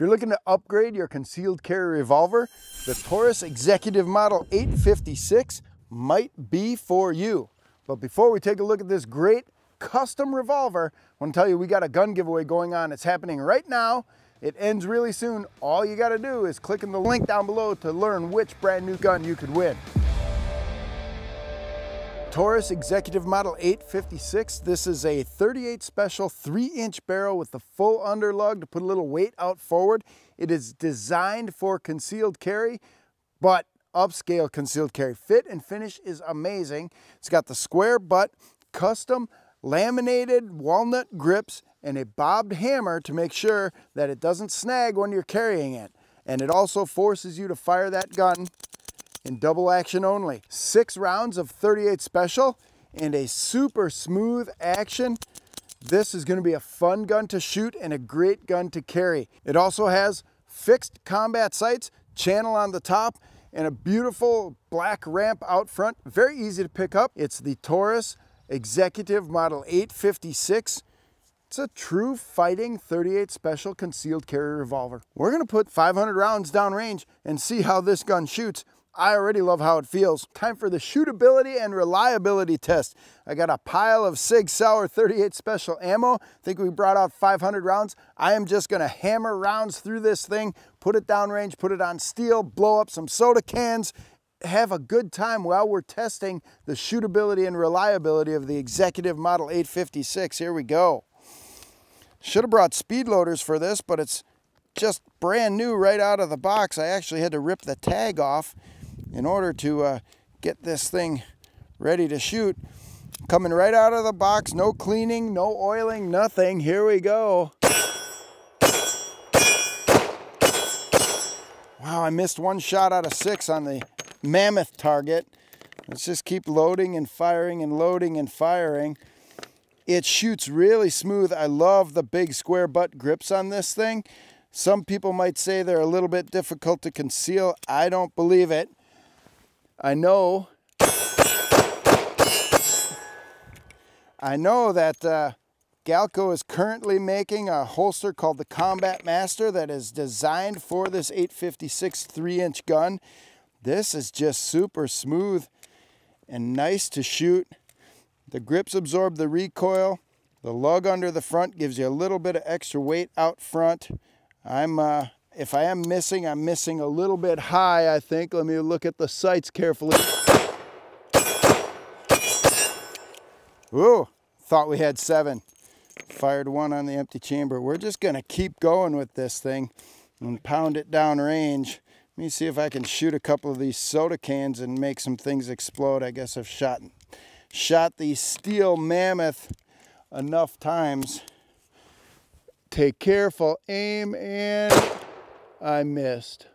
If you're looking to upgrade your concealed carry revolver, the Taurus Executive Model 856 might be for you. But before we take a look at this great custom revolver, I want to tell you we got a gun giveaway going on. It's happening right now. It ends really soon. All you got to do is click in the link down below to learn which brand new gun you could win. Taurus Executive Model 856. This is a 38 special 3 inch barrel with the full underlug to put a little weight out forward. It is designed for concealed carry, but upscale concealed carry. Fit and finish is amazing. It's got the square butt, custom laminated walnut grips, and a bobbed hammer to make sure that it doesn't snag when you're carrying it. And it also forces you to fire that gun in double action only. Six rounds of 38 special and a super smooth action. This is gonna be a fun gun to shoot and a great gun to carry. It also has fixed combat sights, channel on the top, and a beautiful black ramp out front. Very easy to pick up. It's the Taurus Executive Model 856. It's a true fighting 38 special concealed carry revolver. We're gonna put 500 rounds downrange and see how this gun shoots. I already love how it feels. Time for the shootability and reliability test. I got a pile of Sig Sauer 38 special ammo. I think we brought out 500 rounds. I am just gonna hammer rounds through this thing, put it downrange, put it on steel, blow up some soda cans, have a good time while we're testing the shootability and reliability of the Executive Model 856. Here we go. Should have brought speed loaders for this, but it's just brand new right out of the box. I actually had to rip the tag off in order to uh, get this thing ready to shoot. Coming right out of the box, no cleaning, no oiling, nothing. Here we go. Wow, I missed one shot out of six on the mammoth target. Let's just keep loading and firing and loading and firing. It shoots really smooth. I love the big square butt grips on this thing. Some people might say they're a little bit difficult to conceal. I don't believe it. I know I know that uh, Galco is currently making a holster called the Combat Master that is designed for this 856 3-inch gun. This is just super smooth and nice to shoot. The grips absorb the recoil. The lug under the front gives you a little bit of extra weight out front. I'm uh, if I am missing, I'm missing a little bit high, I think. Let me look at the sights carefully. Ooh, thought we had seven. Fired one on the empty chamber. We're just gonna keep going with this thing and pound it down range. Let me see if I can shoot a couple of these soda cans and make some things explode. I guess I've shot, shot the steel mammoth enough times. Take careful aim and I missed.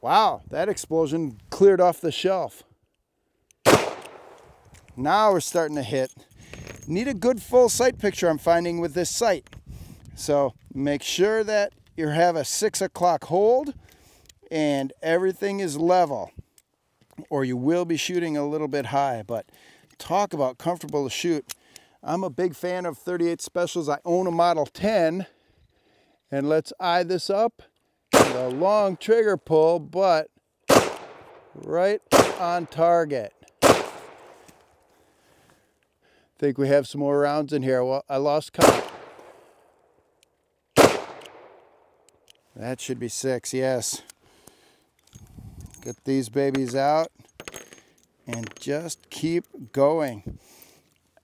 Wow, that explosion cleared off the shelf. Now we're starting to hit. Need a good full sight picture I'm finding with this sight. So make sure that you have a six o'clock hold and everything is level or you will be shooting a little bit high, but talk about comfortable to shoot. I'm a big fan of 38 specials. I own a Model 10. And let's eye this up. a long trigger pull, but right on target. Think we have some more rounds in here. Well, I lost count. That should be six, yes. Get these babies out and just keep going.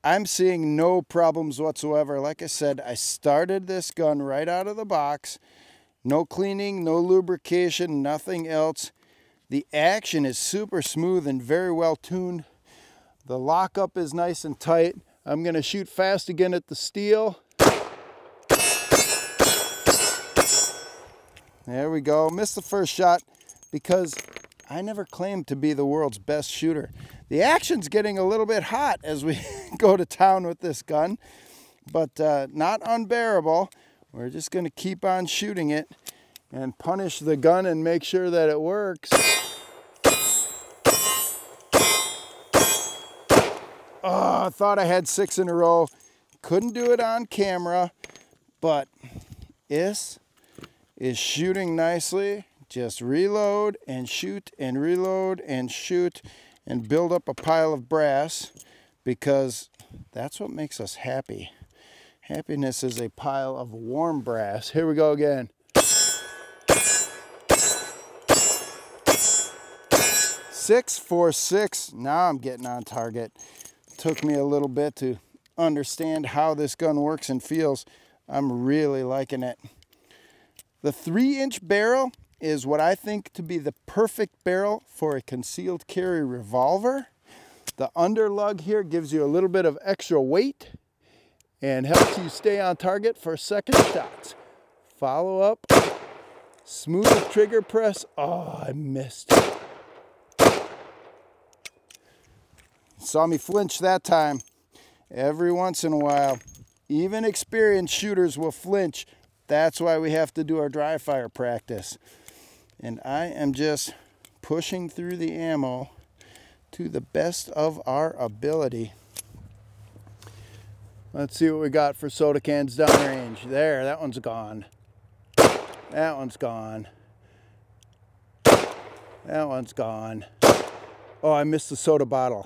I'm seeing no problems whatsoever. Like I said, I started this gun right out of the box. No cleaning, no lubrication, nothing else. The action is super smooth and very well tuned. The lockup is nice and tight. I'm gonna shoot fast again at the steel. There we go. Missed the first shot because I never claimed to be the world's best shooter. The action's getting a little bit hot as we go to town with this gun, but uh, not unbearable. We're just going to keep on shooting it and punish the gun and make sure that it works. Oh, I thought I had six in a row. couldn't do it on camera, but this is shooting nicely. Just reload and shoot and reload and shoot and build up a pile of brass because that's what makes us happy. Happiness is a pile of warm brass. Here we go again. Six, four, six. Now I'm getting on target. Took me a little bit to understand how this gun works and feels. I'm really liking it. The three inch barrel is what I think to be the perfect barrel for a concealed carry revolver. The underlug here gives you a little bit of extra weight and helps you stay on target for second shots. Follow up, smooth trigger press. Oh, I missed. Saw me flinch that time. Every once in a while, even experienced shooters will flinch. That's why we have to do our dry fire practice. And I am just pushing through the ammo to the best of our ability. Let's see what we got for soda cans downrange. There, that one's gone. That one's gone. That one's gone. Oh, I missed the soda bottle.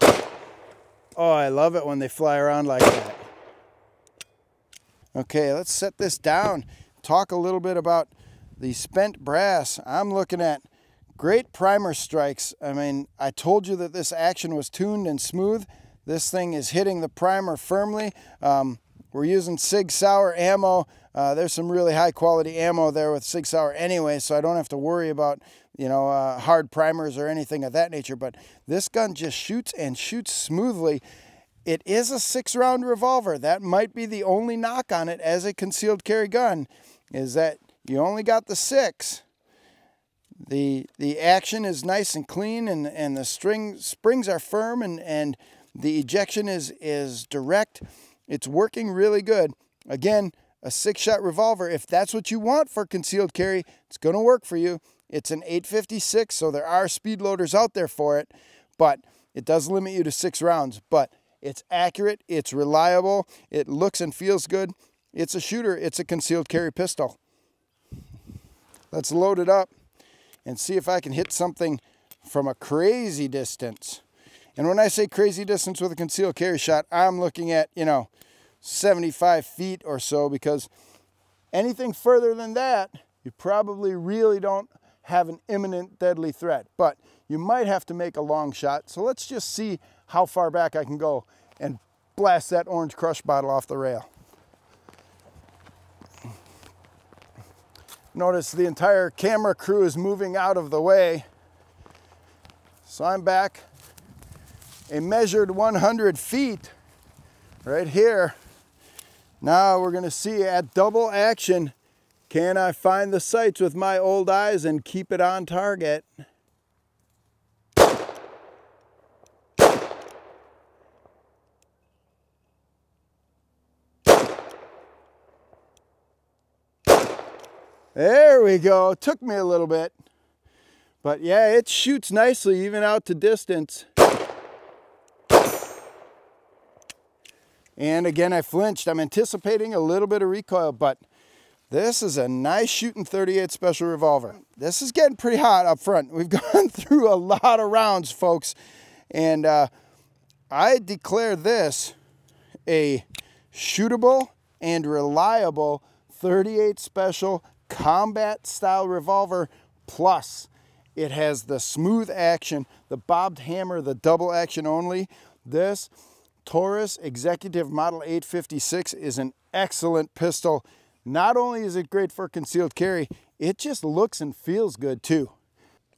Oh, I love it when they fly around like that. Okay, let's set this down. Talk a little bit about the spent brass. I'm looking at great primer strikes. I mean, I told you that this action was tuned and smooth. This thing is hitting the primer firmly. Um, we're using Sig Sauer ammo. Uh, there's some really high quality ammo there with Sig Sauer anyway, so I don't have to worry about you know uh, hard primers or anything of that nature. But this gun just shoots and shoots smoothly. It is a six round revolver. That might be the only knock on it as a concealed carry gun, is that you only got the six. The the action is nice and clean and, and the string springs are firm and, and the ejection is, is direct. It's working really good. Again, a six shot revolver, if that's what you want for concealed carry, it's going to work for you. It's an 856, so there are speed loaders out there for it, but it does limit you to six rounds. But it's accurate, it's reliable, it looks and feels good. It's a shooter, it's a concealed carry pistol. Let's load it up and see if I can hit something from a crazy distance. And when I say crazy distance with a concealed carry shot, I'm looking at, you know, 75 feet or so because anything further than that, you probably really don't have an imminent deadly threat. But you might have to make a long shot. So let's just see how far back I can go and blast that orange crush bottle off the rail. Notice the entire camera crew is moving out of the way. So I'm back a measured 100 feet right here. Now we're gonna see at double action, can I find the sights with my old eyes and keep it on target? There we go. Took me a little bit. But yeah, it shoots nicely even out to distance. And again, I flinched. I'm anticipating a little bit of recoil, but this is a nice shooting 38 special revolver. This is getting pretty hot up front. We've gone through a lot of rounds, folks. And uh, I declare this a shootable and reliable 38 special combat style revolver plus it has the smooth action, the bobbed hammer, the double action only. This Taurus Executive Model 856 is an excellent pistol. Not only is it great for concealed carry, it just looks and feels good too.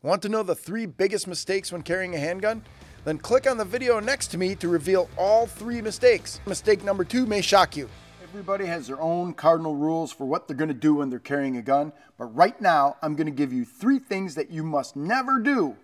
Want to know the three biggest mistakes when carrying a handgun? Then click on the video next to me to reveal all three mistakes. Mistake number two may shock you. Everybody has their own cardinal rules for what they're going to do when they're carrying a gun, but right now I'm going to give you three things that you must never do